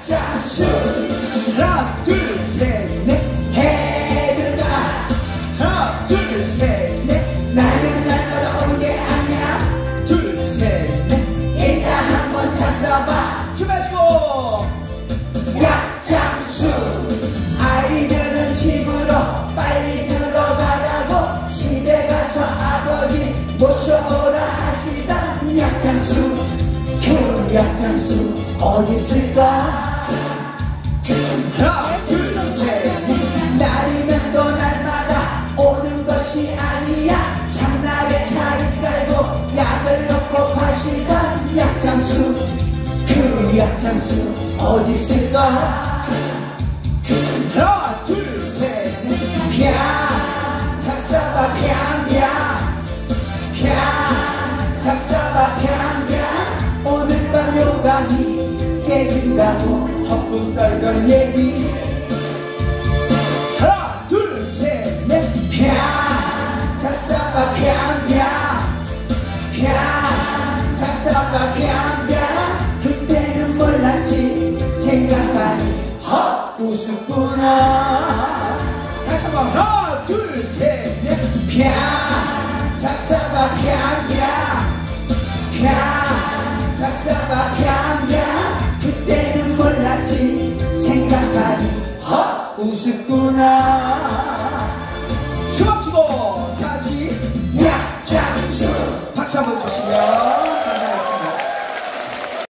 약자수 하나 둘셋넷. 해들가. 하나 둘셋넷. 나는 날마다 오는 게 아니야. 둘셋넷. 일단 한번 찾아봐. 준비하시고. 약장수. 아이들은 집으로 빨리 들어가라고 집에 가서 아버지 모셔오라 하시다. 약장수. 그 약장수 어디 있을까 하나 둘셋 날이면 또 날마다 오는 것이 아니야 장날에 차를 깔고 약을 넣고 파시다 약장수 그 약장수 어디 있을까 하나 둘셋 펴 잡사봐 펴펴 펴 잡사봐 펴펴 오늘 밤 요강이 깨진다고 헛꿈 떨던 얘기. 하나 둘셋넷. 펴 잡사봐 펴펴 펴 잡사봐 펴펴 그때는 몰랐지. 생각하니 헛 웃었구나 다시 한번 하나 둘셋넷. 펴 잡사봐 펴펴 펴 잡사 우습구나. 주먹 주먹 다지. 야자수 박수 한번 주시면.